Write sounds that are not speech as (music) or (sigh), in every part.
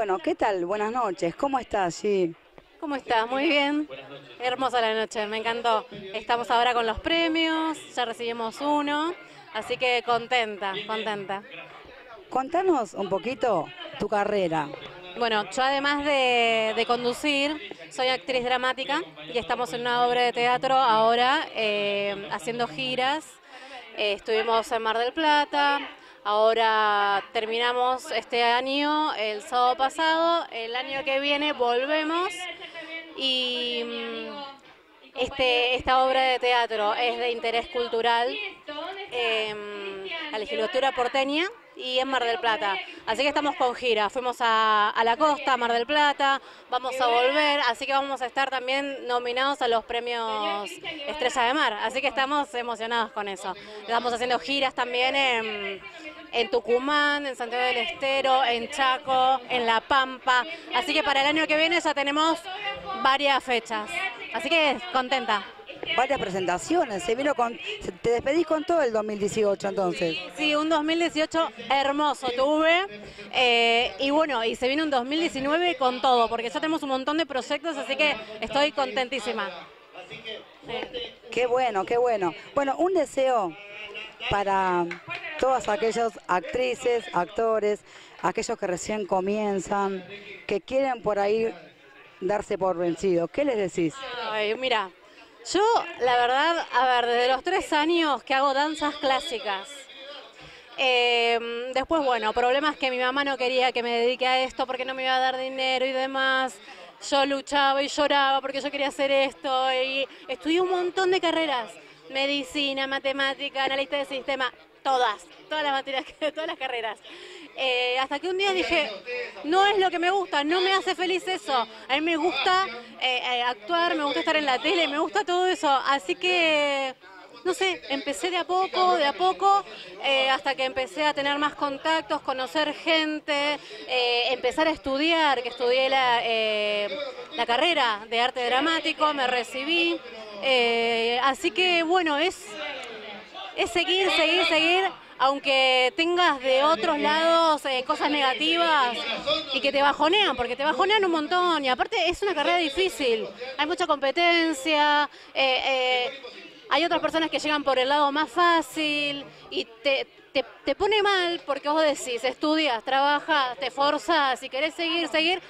Bueno, ¿qué tal? Buenas noches. ¿Cómo estás? Sí. ¿Cómo estás? Muy bien. Hermosa la noche, me encantó. Estamos ahora con los premios, ya recibimos uno, así que contenta, contenta. Contanos un poquito tu carrera. Bueno, yo además de, conducir, soy actriz dramática y estamos en una obra de teatro ahora eh, haciendo giras. Eh, estuvimos en Mar del Plata, ahora terminamos este año, el sábado pasado, el año que viene volvemos y mm, este, esta obra de teatro es de interés cultural, eh, la legislatura porteña y en Mar del Plata. Así que estamos con gira. Fuimos a, la costa, Mar del Plata, vamos a volver, así que vamos a estar también nominados a los premios Estrella de Mar. Así que estamos emocionados con eso. Estamos haciendo giras también en, en Tucumán, en Santiago del Estero, en Chaco, en La Pampa. Así que para el año que viene ya tenemos varias fechas. Así que contenta varias presentaciones. Se vino con, te despedís con todo el 2018 entonces. Sí, un 2018 hermoso tuve. Eh, y bueno, y se viene un 2019 con todo, porque ya tenemos un montón de proyectos, así que estoy contentísima. Qué bueno, qué bueno. Bueno, un deseo para todas aquellas actrices, actores, aquellos que recién comienzan, que quieren por ahí darse por vencido. ¿Qué les decís? Ay, mira, yo, la verdad, a ver, desde los tres años que hago danzas clásicas. Em, después, bueno, problemas que mi mamá no quería que me dedique a esto porque no me iba a dar dinero y demás. Yo luchaba y lloraba porque yo quería hacer esto y estudié un montón de carreras. Medicina, matemática, analista de sistema, todas, todas las materias, (laughs) todas las carreras. Eh, hasta que un día dije, no es lo que me gusta, no me hace feliz eso. A mí me gusta eh, eh, actuar, me gusta estar en la tele, me gusta todo eso. Así que, no sé, empecé de a poco, de a poco, hasta que empecé a tener más contactos, conocer gente, empezar a estudiar, que estudié la, la carrera de arte dramático, me recibí. Así que, bueno, es, es seguir, seguir, seguir aunque tengas de otros lados eh, cosas negativas y que te bajonean, porque te bajonean un montón. Y aparte es una carrera difícil, hay mucha competencia, eh, eh, hay otras personas que llegan por el lado más fácil y te, te, pone mal porque vos decís, estudias, trabajas, te forzas y querés seguir, seguir.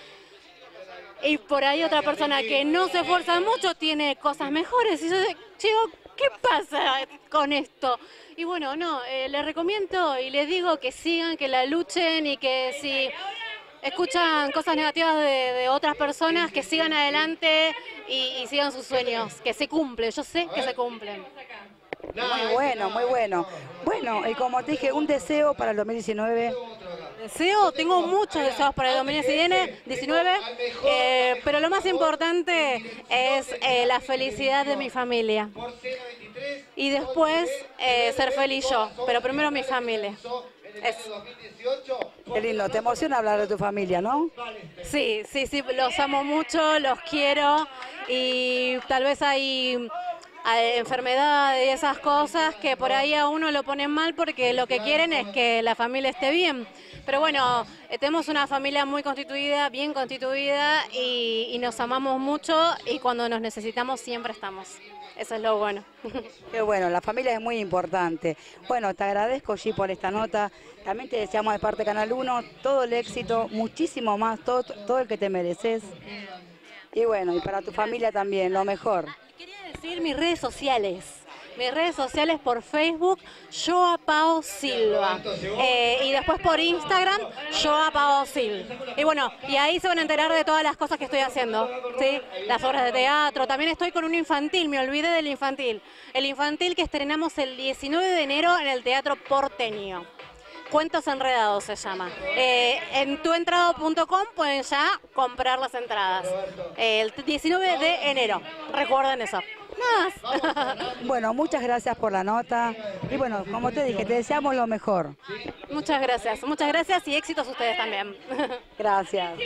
Y por ahí otra persona que no se esfuerza mucho tiene cosas mejores. Y yo digo, ¿qué pasa con esto? Y bueno, no, eh, les recomiendo y les digo que sigan, que la luchen y que si escuchan cosas negativas de, otras personas, que sigan adelante y, sigan sus sueños, que se cumplen, yo sé que se cumplen. Muy bueno, muy bueno. Bueno, y como te dije, un deseo para el 2019. Deseo, tengo muchos deseos para el 2019, eh, pero lo más importante es eh, la felicidad de mi familia. Y después eh, ser feliz yo, pero primero mi familia. Qué lindo, te emociona hablar de tu familia, ¿no? Sí, sí, sí, los amo mucho, los quiero y tal vez hay enfermedades y esas cosas que por ahí a uno lo ponen mal porque lo que quieren es que la familia esté bien. Pero bueno, eh, tenemos una familia muy constituida, bien constituida y, nos amamos mucho y cuando nos necesitamos siempre estamos. Eso es lo bueno. (laughs) Qué bueno, la familia es muy importante. Bueno, te agradezco, G, por esta nota. También te deseamos de parte Canal 1 todo el éxito, muchísimo más, todo, todo el que te mereces. Y bueno, y para tu familia también, lo mejor mis redes sociales. Mis redes sociales por Facebook, Joa Pao Silva. Eh, y después por Instagram, Joa Pao Silva. Y bueno, y ahí se van a enterar de todas las cosas que estoy haciendo. ¿sí? Las obras de teatro. También estoy con un infantil, me olvidé del infantil. El infantil que estrenamos el 19 de enero en el Teatro Porteño. Cuentos Enredados se llama. Eh, en tuentrado.com pueden ya comprar las entradas. el 19 de enero. Recuerden eso. Bueno, muchas gracias por la nota. Y bueno, como te dije, te deseamos lo mejor. Muchas gracias, muchas gracias y éxitos a ustedes también. Gracias.